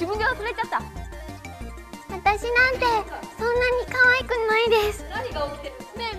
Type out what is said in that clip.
自分で忘れちゃった。私なんてそんなに可愛くないです。何が起きてる？ね